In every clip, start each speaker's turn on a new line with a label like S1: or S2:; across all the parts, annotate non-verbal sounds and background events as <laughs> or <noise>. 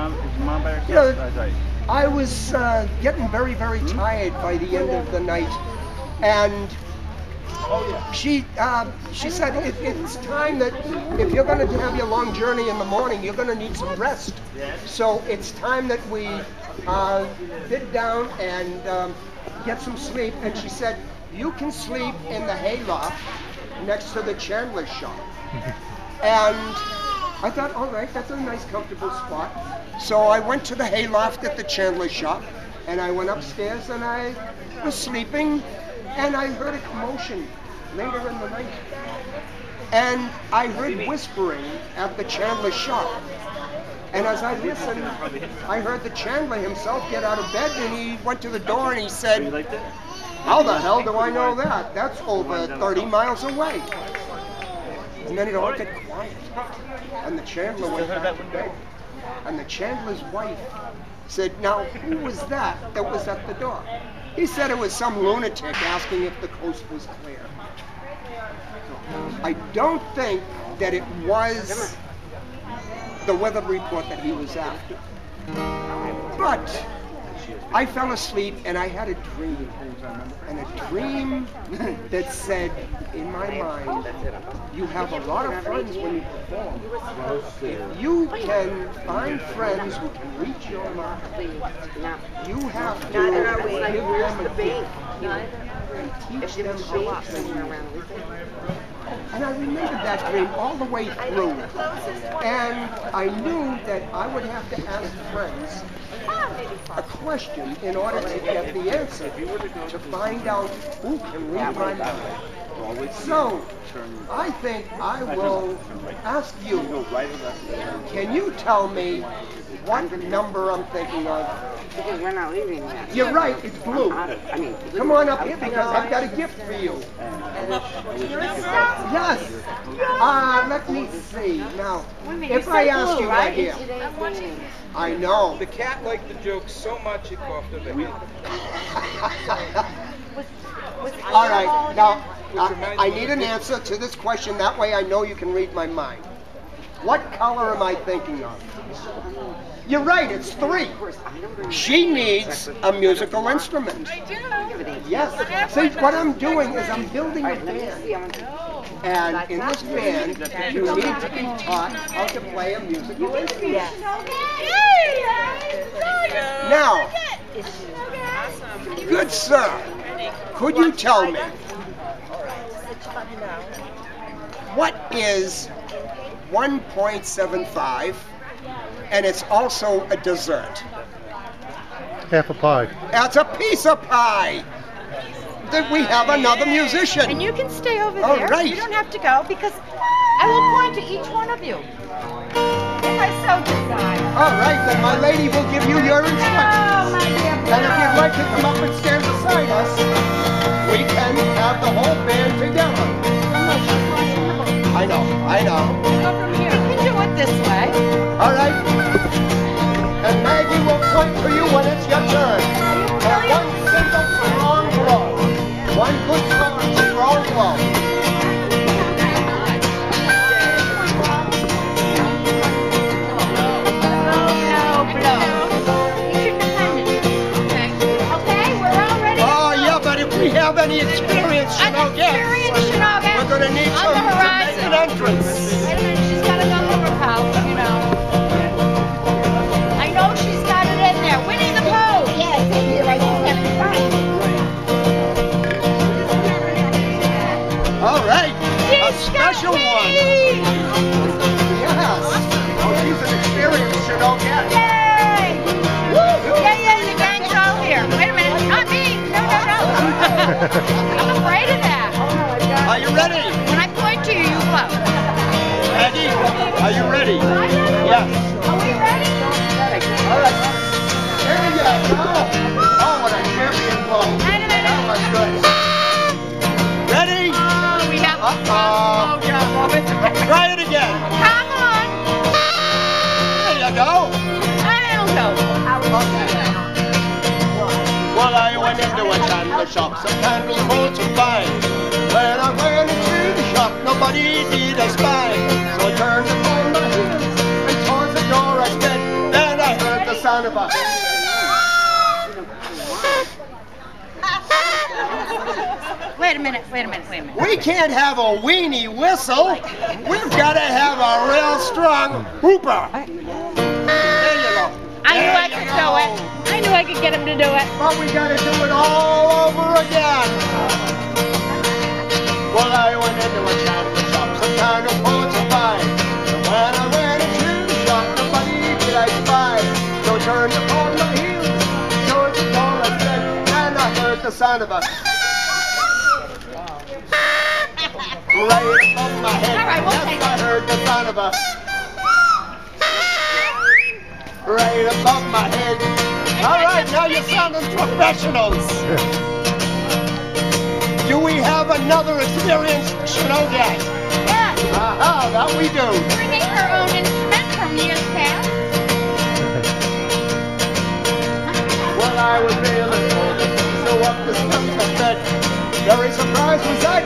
S1: mom, is mom by herself?
S2: Yeah.
S1: That's.
S2: I was uh, getting very, very tired by the end of the night, and she uh, she said it, it's time that if you're going to have your long journey in the morning, you're going to need some rest. So it's time that we uh, sit down and um, get some sleep. And she said you can sleep in the hayloft next to the Chandler shop. <laughs> And I thought, all right, that's a nice, comfortable spot. So I went to the hayloft at the Chandler shop, and I went upstairs and I was sleeping, and I heard a commotion later in the night. And I heard whispering at the Chandler shop. And as I listened, I heard the Chandler himself get out of bed, and he went to the door and he said, how the hell do I know that? That's over 30 miles away. And then it all got quiet. And the Chandler went back to bed. And the Chandler's wife said, now who was that that was at the door? He said it was some lunatic asking if the coast was clear. I don't think that it was the weather report that he was after. But I fell asleep and I had a dream. And a dream <laughs> that said in my mind, you have a lot of friends when you perform. If you can find friends who can reach your mark, you have to give them a gift and teach them how to and I remembered that dream all the way through. And I knew that I would have to ask friends a question in order to get the answer, to find out who can read my mind. So, I think I will ask you, can you tell me what number I'm thinking of?
S3: Because we're not leaving yet.
S2: You're right, it's blue.
S3: I mean,
S2: Come on up here because I've got a gift for you. Yes. Uh, let me see. Now, if I ask you right here, I know.
S4: The cat liked the joke so much it coughed up a head.
S2: All right. Now, I, I need an answer to this question. That way I know you can read my mind. What color am I thinking of? You're right, it's three. She needs a musical instrument. Yes. See, what I'm doing is I'm building a band. And in this band, you need to be taught how to play a musical instrument. Now, good sir, could you tell me what is 1.75 and it's also a dessert?
S5: Half a pie.
S2: That's a piece of pie. Then we have another musician.
S6: And you can stay over
S2: All
S6: there.
S2: right.
S6: You don't have to go because I will point to each one of you. If I so desire.
S2: All right, then my lady will give you your instructions.
S6: Oh, my dear.
S2: And if you'd like to come up and stand beside us, we can have the whole band together. Know, I.
S6: Go from here. You can do it this way.
S2: All right. And Maggie will point to you when it's your turn. For one single strong blow. One good strong, blow.
S6: No, blow. It's independent. Okay, Okay. we're all ready.
S2: Oh, yeah, but if we have any experience, you know, yes, entrance.
S6: Wait a minute, she's got another repel, you know. I know she's got it in there. Winnie the Pooh. Yeah, it's in. I just have to find it.
S2: All right. A special one. Yes. Oh, she's an experience, you know, yes.
S6: Yay! Yeah, yeah, the gang's all here. Wait a minute, not me. No, no, no. <laughs>
S2: a chandler shop, some candles for to buy. When I went into the shop, nobody did a spy. So I turned upon my and towards the door I sped. Then I son of a. <laughs>
S6: Wait a minute, wait a minute, wait a minute.
S2: We can't have a weenie whistle. We've got to have a real strong hooper. There you go.
S6: I knew I could
S2: go.
S6: do it. Get him to do it.
S2: But we got to do it all over again. Well, I went into a chandler shop, some kind of poets to buy. And when I went into the shop, nobody did I spy. So turned upon my heels, towards the door I said, and I heard the sound of a. <laughs> Right above my head.
S6: All right, we'll
S2: yes, I heard the sound of a. Right above my head. All right, now you're sounding professionals. Do we have another experienced Schnogat?
S6: Yes,
S2: Aha, that we do.
S6: bringing her own instrument from years past.
S2: Well, I was feeling old, so up the steps I said, very surprised was I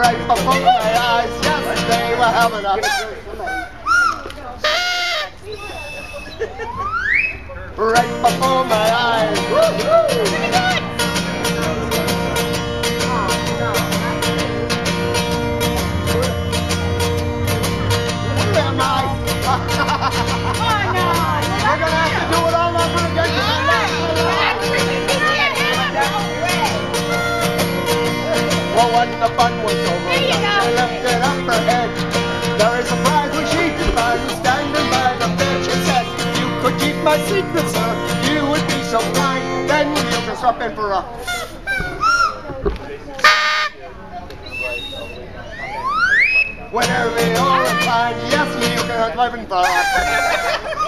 S2: right before my eyes. Yes, they were having a right before my eyes. My Well, when the fun was over,
S6: There you go.
S2: she lifted up her head. Very surprised when she could find me standing by the bed. She said, "You could keep my secret, sir. You would be so kind. Then you can swap in for a." Whenever you're inclined, yes, you can swap in for a.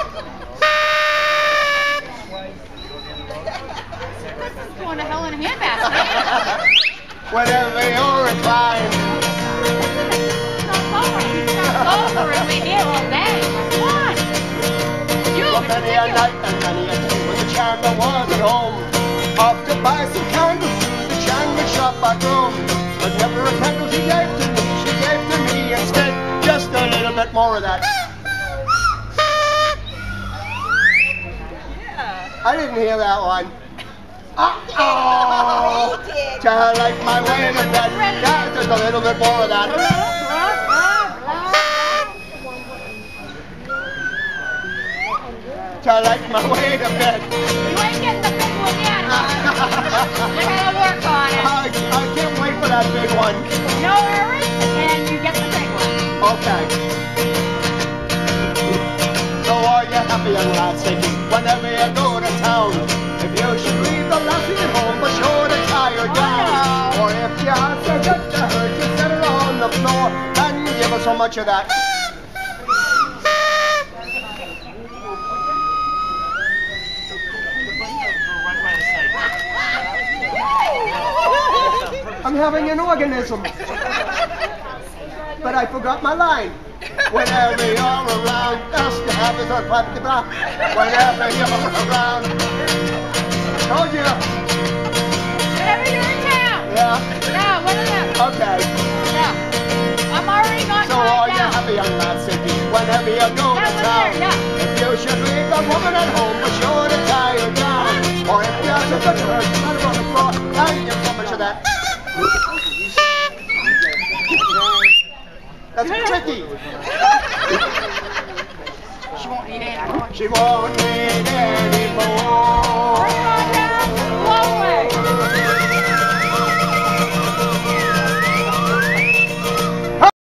S6: Going to hell in a handbasket. <laughs>
S2: Whenever you're inclined.
S6: It's not over. It's not over. We're here all day. Come on. You,
S2: Well, many a night and many a day when the Chandler was at home. Off to buy some candles to the Chandler shop I. But never a candle she gave to me, she gave to me instead just a little bit more of that. Yeah. <laughs> I didn't hear that one. Uh-oh! <laughs> To like my way to bed, yeah, just a little bit more of that. To like my way to bed.
S6: You ain't getting the big one yet. <laughs> You gotta work on it.
S2: I, I can't wait for that big one.
S6: No hurry, and you get the big one.
S2: Okay. So are you happy young lads thinking whenever you go to town? So much of that. I'm having an organism. But I forgot my line. Whenever you're around, just to have it on blah, blah. Whenever you're around. Told you.
S6: Whenever you're in town.
S2: Yeah.
S6: No, what is that?
S2: Okay. At home, be sure to tie her down. Or if you have to her, let on the floor. And give so much of that. That's tricky.
S6: She won't need it.
S2: She won't need.
S6: It. Lower.